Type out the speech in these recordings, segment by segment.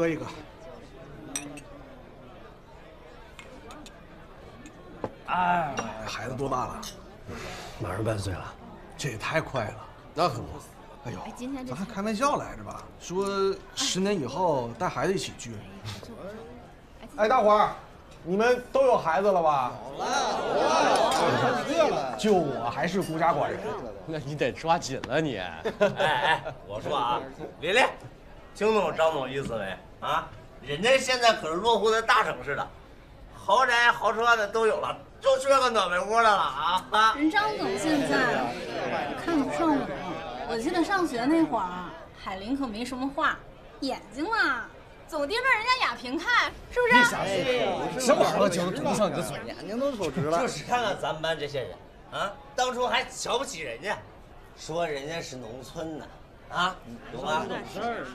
喝一个。哎，孩子多大了？马上半岁了，这也太快了。那可不。哎呦哎，今天咱还开玩笑来着吧？说十年以后带孩子一起聚。哎，大伙儿，你们都有孩子了吧？有了，有了。就我还是孤家寡人。那你得抓紧了你。哎哎，我说啊，琳琳，听懂张总意思没？啊，人家现在可是落户在大城市的，豪宅豪车的都有了，就缺个暖被窝的了啊啊！人张总现在看不上我。我记得上学那会儿，海林可没什么话，眼睛嘛总盯着人家亚萍看，是不是？什么时候就堵上你的嘴？眼睛都瞅直了。就是看看咱们班这些人啊，当初还瞧不起人家，说人家是农村的啊，有吧？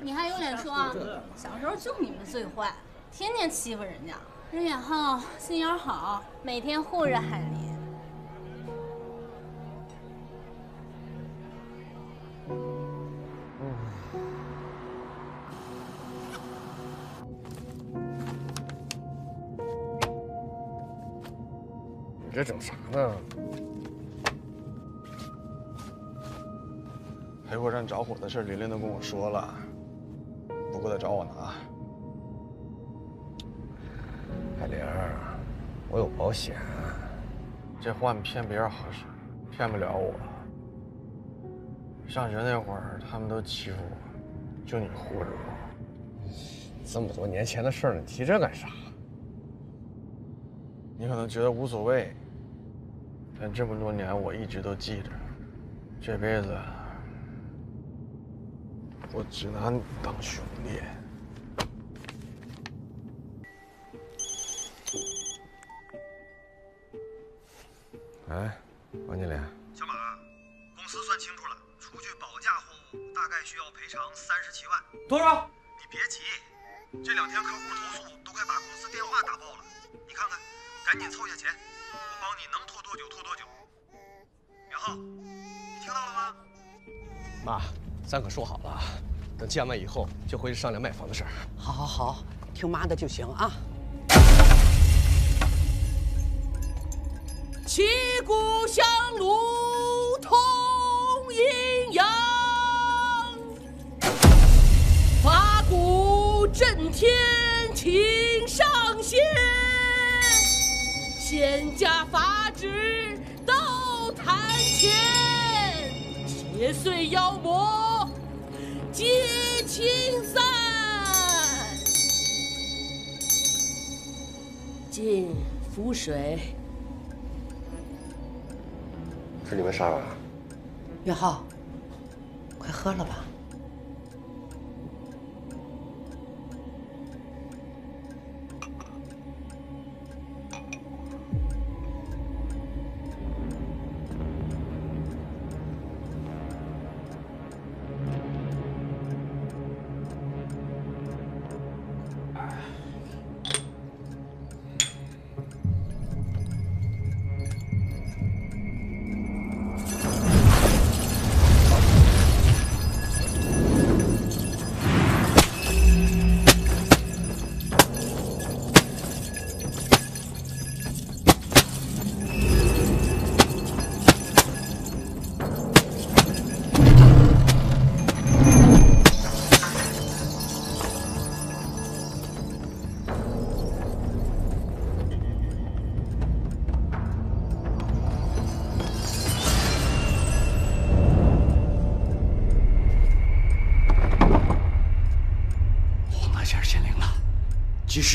你还有脸说啊？小时候就你们最坏，天天欺负人家。任远浩心眼好，每天护着海林。你这整啥呢？黑火山着火的事，琳琳都跟我说了，不过得找我拿。海玲，我有保险。这话你骗别人好使，骗不了我。上学那会儿，他们都欺负我，就你护着我。这么多年前的事儿，你提这干啥？你可能觉得无所谓，但这么多年我一直都记着。这辈子，我只拿你当兄弟。哎，王经理，小马，公司算清楚了，除去保价货物，大概需要赔偿三十七万。多少？你别急，这两天客户投诉都快把公司电话打爆了。你看看，赶紧凑下钱，我帮你能拖多久拖多久。远浩，你听到了吗？妈，咱可说好了，等见完以后就回去商量卖房的事儿。好好好，听妈的就行啊。旗鼓相卢通阴阳，法鼓震天请上仙，仙家法旨到坛前，邪祟妖魔皆清散。进浮水。是你们仨吧？岳浩，快喝了吧。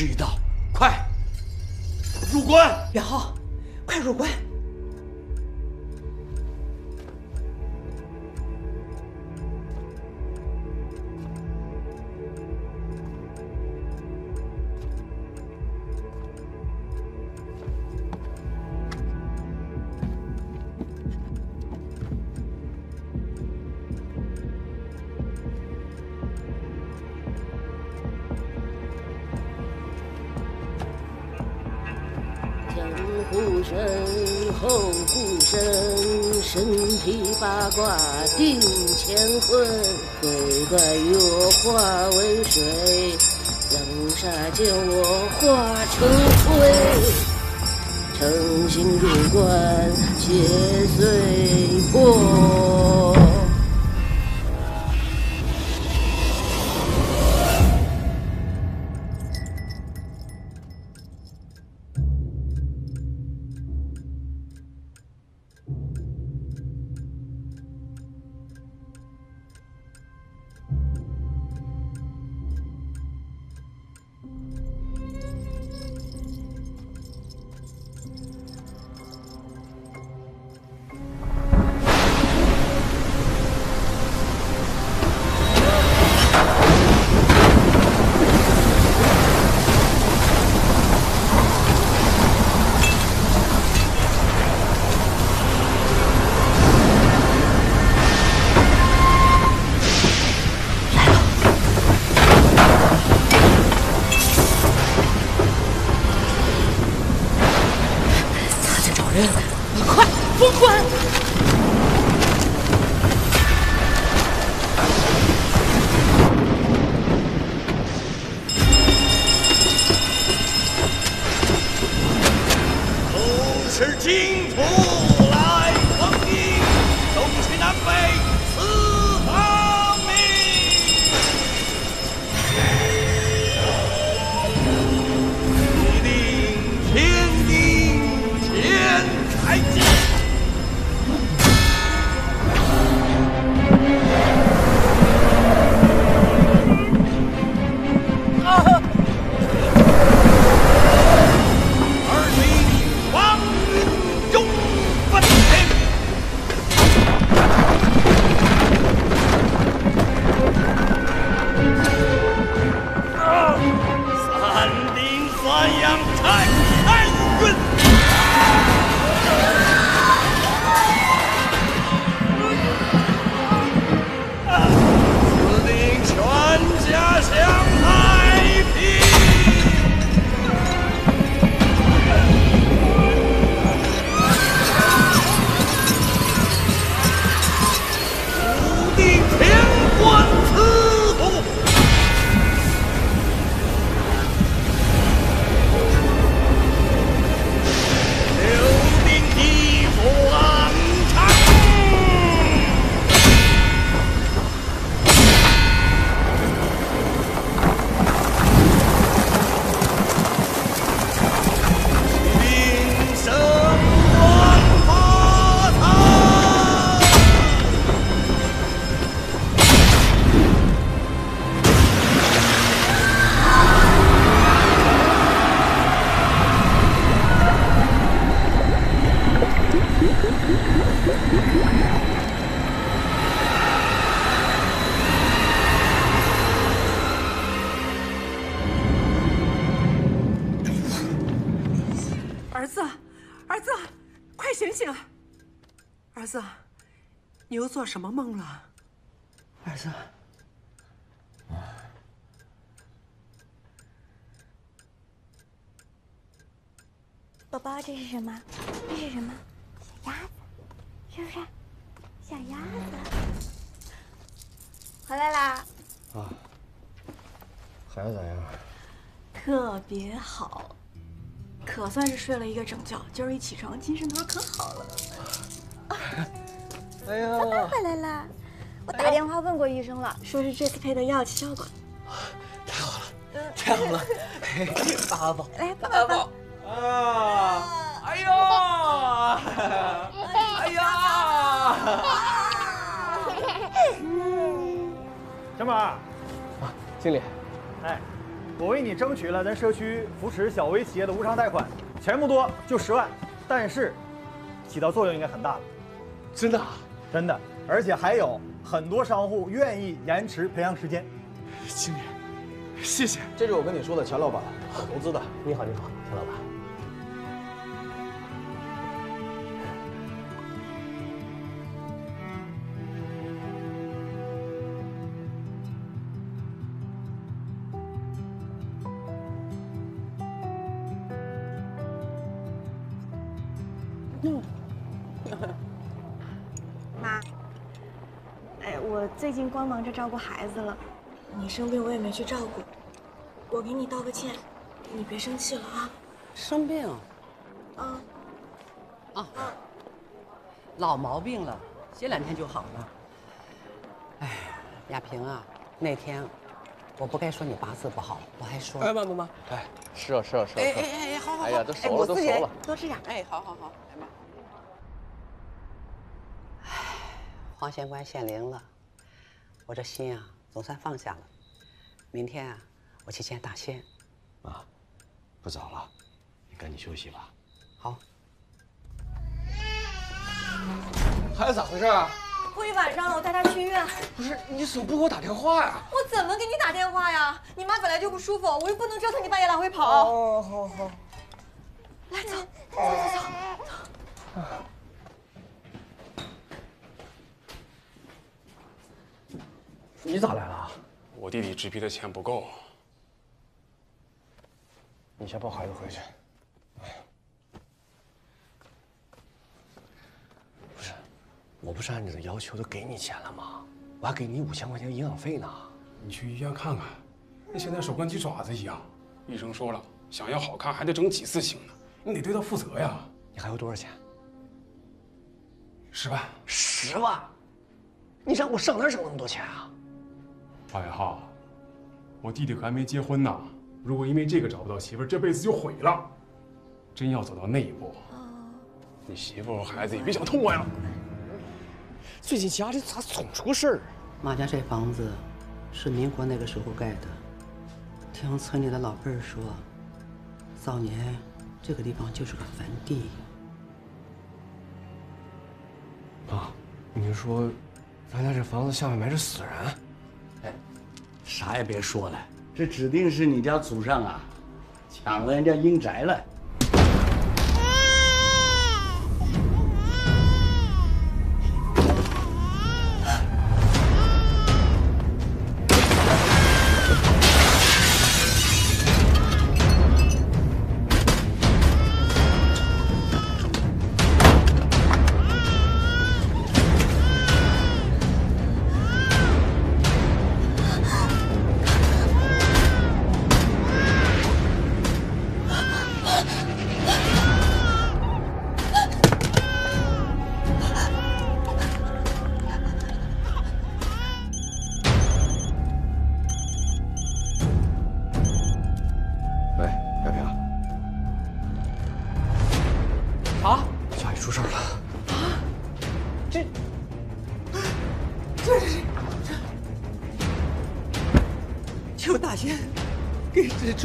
知道，快入关！元昊，快入关。卦定乾坤，鬼怪与我化为水，扬沙见我化成灰，诚心入关邪祟破。做什么梦了？儿子，宝宝，这是什么？这是什么？小鸭子，是不是？小鸭子，回来啦！啊，孩子咋样？特别好，可算是睡了一个整觉，今儿一起床精神头可好了。哎呀，爸爸回来了！我打电话问过医生了，说是这次配的药起效果。太好了，太好了爸爸，来抱抱。啊！哎呦！哎呀！小马，经理，哎，我为你争取了咱社区扶持小微企业的无偿贷款，钱不多，就十万，但是起到作用应该很大了。真的啊？真的，而且还有很多商户愿意延迟培养时间。经理，谢谢。这是我跟你说的钱老板，我投资的。你好，你好，钱老板。妈，哎，我最近光忙着照顾孩子了，你生病我也没去照顾，我给你道个歉，你别生气了啊。生病？啊。啊。老毛病了，歇两天就好了。哎，亚萍啊，那天我不该说你八字不好，我还说。哎，妈妈妈，哎，是啊是啊是啊。哎哎哎，好好好。哎呀，都熟了都熟了。多吃点。哎，好好好，来妈。哎，黄县官显灵了，我这心啊总算放下了。明天啊，我去见大仙。妈，不早了，你赶紧休息吧。好。孩子咋回事？啊？过一晚上了，我带他去医院。不是，你怎么不给我打电话呀？我怎么给你打电话呀？你妈本来就不舒服，我又不能折腾你半夜来回跑。哦，好好。来，走，走走走。你咋来了？我弟弟支批的钱不够。你先抱孩子回去。不是，我不是按你的要求都给你钱了吗？我还给你五千块钱营养费呢。你去医院看看，那现在手跟鸡爪子一样。医生说了，想要好看还得整几次型呢，你得对他负责呀。你还有多少钱？十万。十万？你让我上哪省那么多钱啊？华元浩，我弟弟可还没结婚呢，如果因为这个找不到媳妇，这辈子就毁了。真要走到那一步，你媳妇和孩子也别想痛快了。最近家里咋总出事儿？马家这房子是民国那个时候盖的，听村里的老辈儿说，早年这个地方就是个坟地。妈，你说咱家这房子下面埋着死人？啥也别说了，这指定是你家祖上啊，抢了人家阴宅了。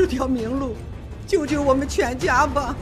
条明路，救救我们全家吧！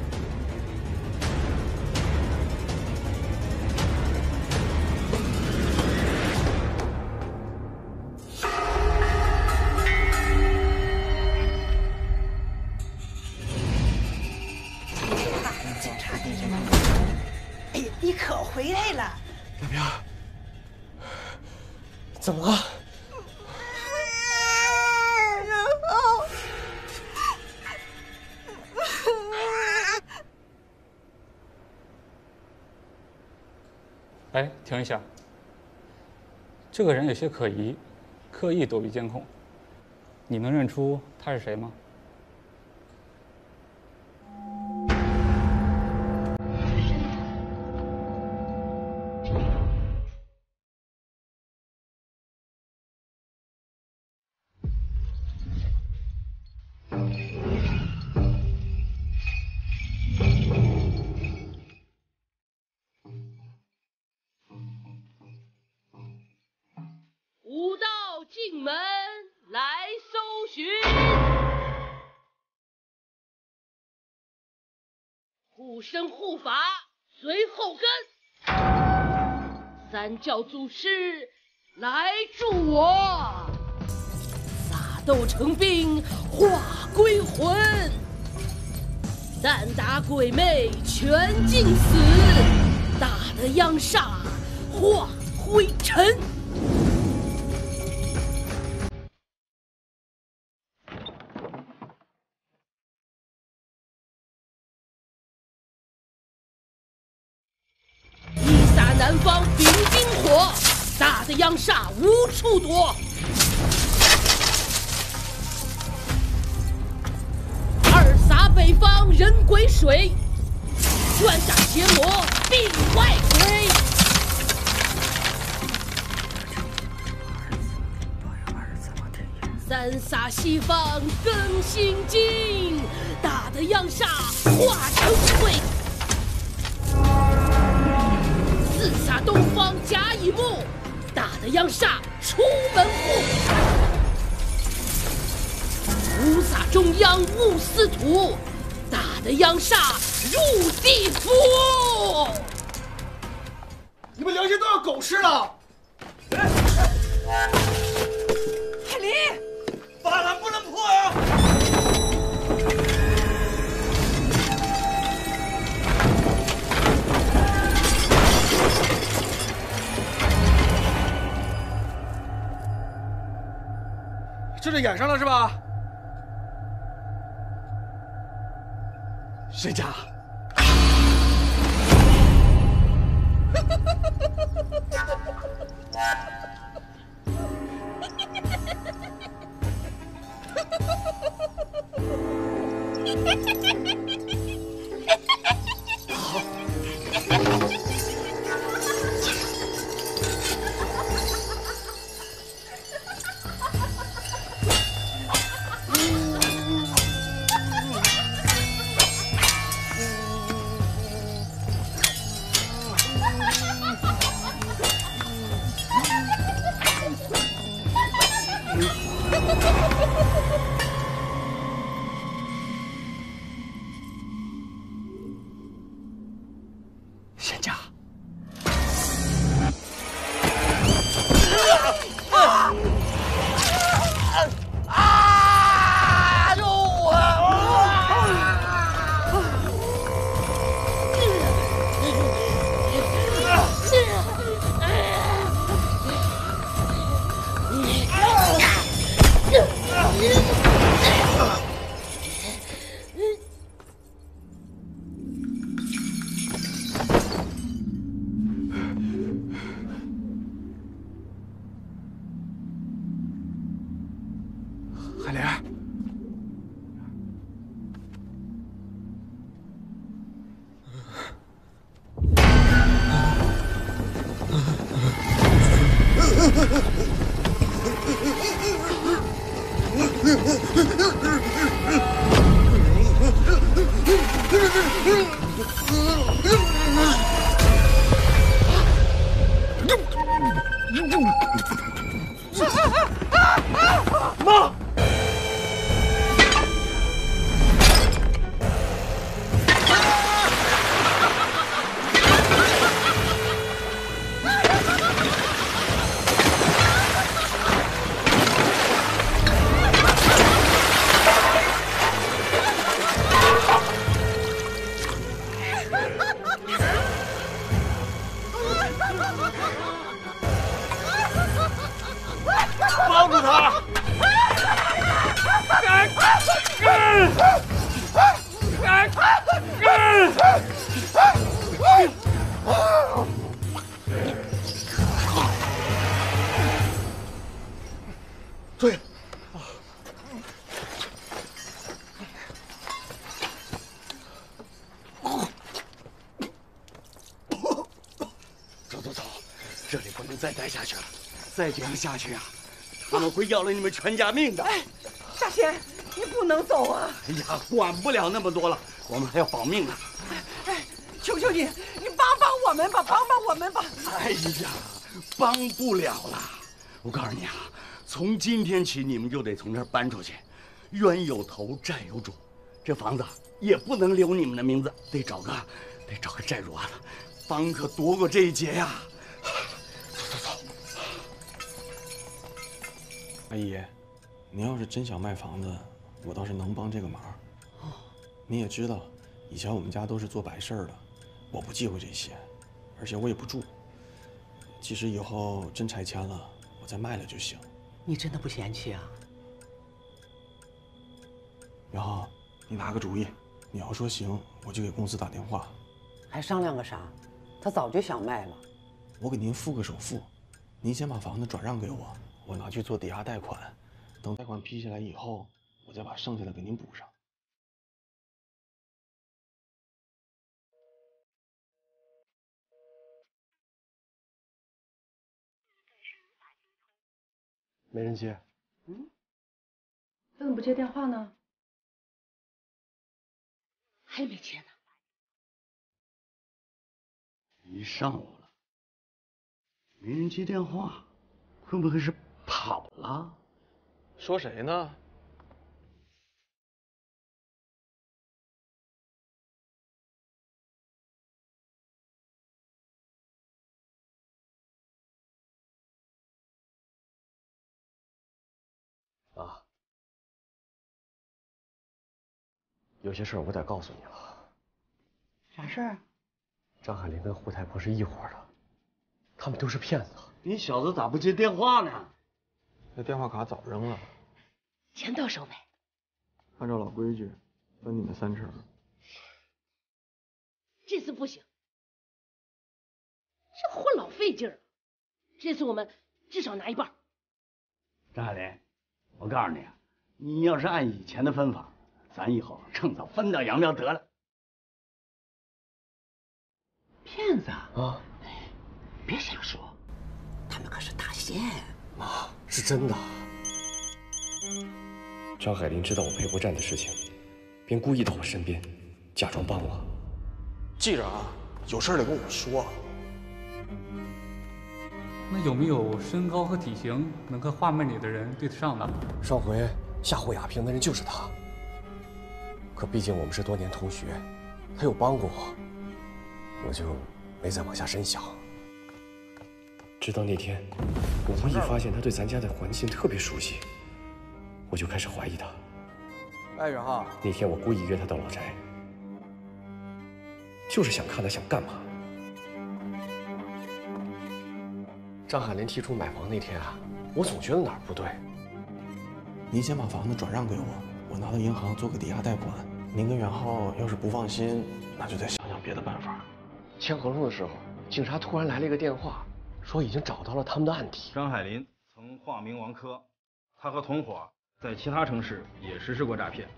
哎，停一下，这个人有些可疑，刻意躲避监控。你能认出他是谁吗？身护法随后跟，三教祖师来助我，撒豆成兵化归魂，但打鬼魅全尽死，打得央煞化灰尘。处躲。二撒北方人鬼水，拳打邪魔病外鬼。三撒西方更心经，打得洋煞化成灰。四撒东方甲乙木，打得洋煞出门户。菩萨中央勿司徒，打得央煞入地府。你们良心都让狗吃了！哎海林，法兰不能破呀！就这演上了是吧？谁家？再待下去了，再这样下去啊，他们会要了你们全家命的。哎大仙，你不能走啊！哎呀，管不了那么多了，我们还要保命呢。哎，求求你，你帮帮我们吧，帮帮我们吧！哎呀，帮不了了。我告诉你啊，从今天起你们就得从这儿搬出去，冤有头债有主，这房子也不能留你们的名字，得找个得找个债主啊，方可躲过这一劫呀。阿姨，您要是真想卖房子，我倒是能帮这个忙。哦你也知道，以前我们家都是做白事儿的，我不忌讳这些，而且我也不住。即使以后真拆迁了，我再卖了就行。你真的不嫌弃啊？然后，你拿个主意，你要说行，我就给公司打电话。还商量个啥？他早就想卖了。我给您付个首付，您先把房子转让给我，我拿去做抵押贷款，等贷款批下来以后，我再把剩下的给您补上。没人接，嗯，他怎么不接电话呢？还没接呢。一上午了，没人接电话，会不会是跑了？说谁呢？啊，有些事儿我得告诉你了。啥事儿？张海林跟胡太婆是一伙的，他们都是骗子。你小子咋不接电话呢？那电话卡早扔了。钱到手没？按照老规矩，分你们三成。这次不行，这活老费劲儿了。这次我们至少拿一半。张海林，我告诉你啊，你要是按以前的分法，咱以后趁早分道扬镳得了。骗子啊！别瞎说，他们可是大仙。妈，是真的。张海林知道我配货站的事情，便故意到我身边，假装帮我。记着啊，有事得跟我说。那有没有身高和体型能跟画面里的人对得上的？上回吓唬亚萍的人就是他。可毕竟我们是多年同学，他又帮过我，我就没再往下深想。直到那天，我无意发现他对咱家的环境特别熟悉，我就开始怀疑他。哎，远浩，那天我故意约他到老宅，就是想看他想干嘛。张海林提出买房那天啊，我总觉得哪儿不对。您先把房子转让给我，我拿到银行做个抵押贷款。您跟远浩要是不放心，那就再想想别的办法。签合同的时候，警察突然来了一个电话，说已经找到了他们的案底。张海林曾化名王珂，他和同伙在其他城市也实施过诈骗，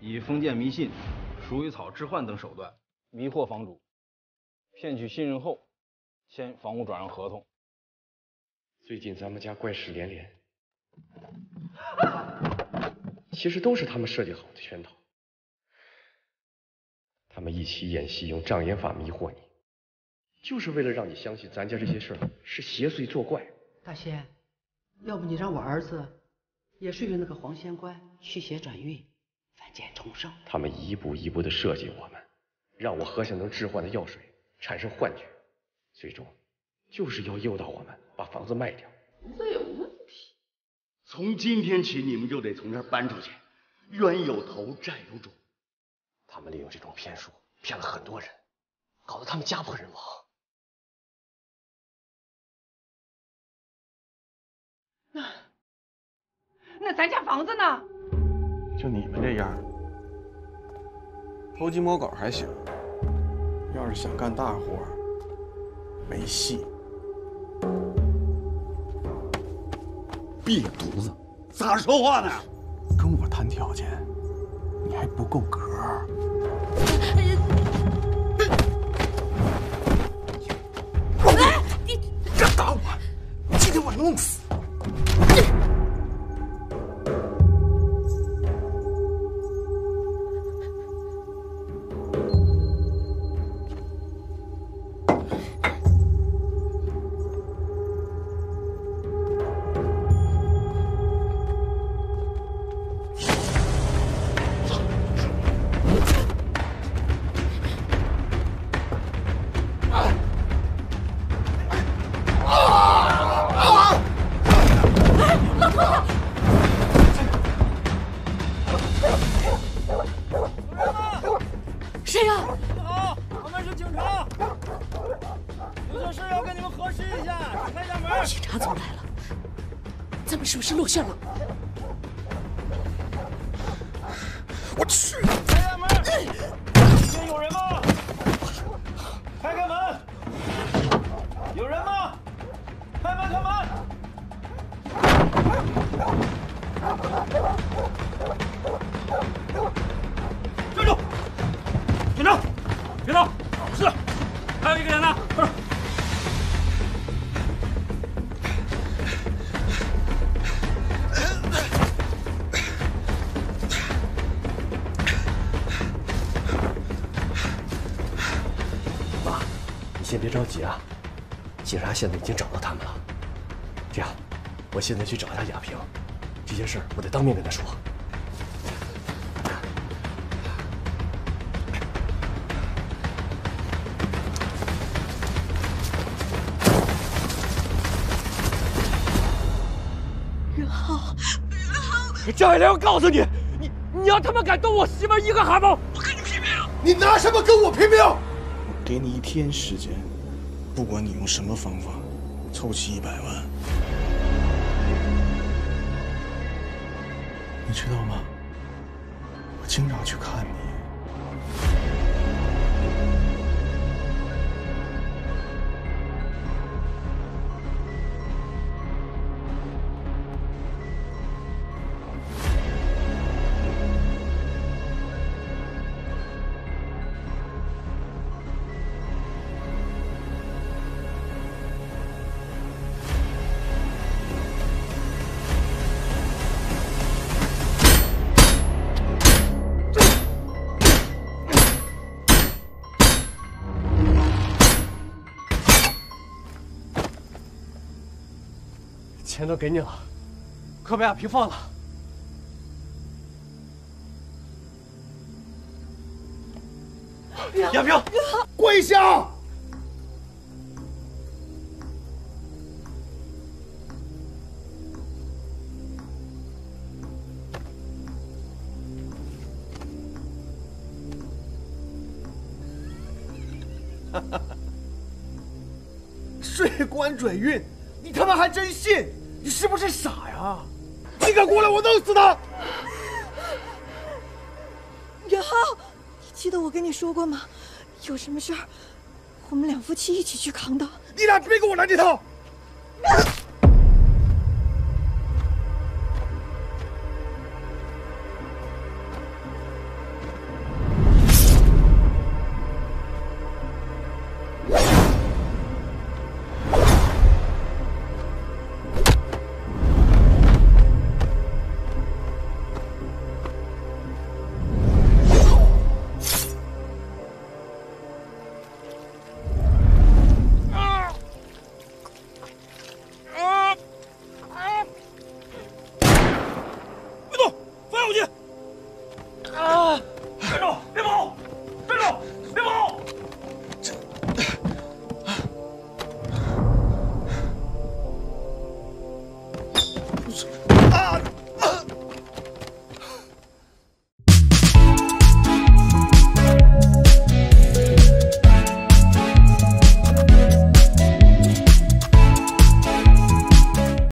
以封建迷信、鼠尾草置换等手段迷惑房主，骗取信任后签房屋转让合同。最近咱们家怪事连连，其实都是他们设计好的圈套。他们一起演戏，用障眼法迷惑你，就是为了让你相信咱家这些事儿是邪祟作怪。大仙，要不你让我儿子也睡于那个黄仙官，驱邪转运，凡间重生。他们一步一步的设计我们，让我喝下能置换的药水，产生幻觉，最终就是要诱导我们把房子卖掉。这有问题。从今天起，你们就得从这儿搬出去，冤有头，债有主。他们利用这种骗术骗了很多人，搞得他们家破人亡。那咱家房子呢？就你们这样，偷鸡摸狗还行，要是想干大活，没戏。瘪犊子，咋说话呢？跟我谈条件，你还不够格。我去！开开门！里面有人吗？开开门！有人吗？开门！开门！站住！别动，别动！是，还有一个人呢。快别急啊，警察现在已经找到他们了。这样，我现在去找一下亚平，这些事儿我得当面跟他说。任浩，张海良，我告诉你，你你要他妈敢动我媳妇一个汗毛，我跟你拼命！你拿什么跟我拼命？我给你一天时间，不管你用什么方法，凑齐一百万。你知道吗？我经常去看你。钱都给你了，快把亚萍放了。亚萍，跪下！税官准运，你他妈还真信？你是不是傻呀？你敢过来，我弄死他！元浩，你记得我跟你说过吗？有什么事儿，我们两夫妻一起去扛的。你俩别给我来这套！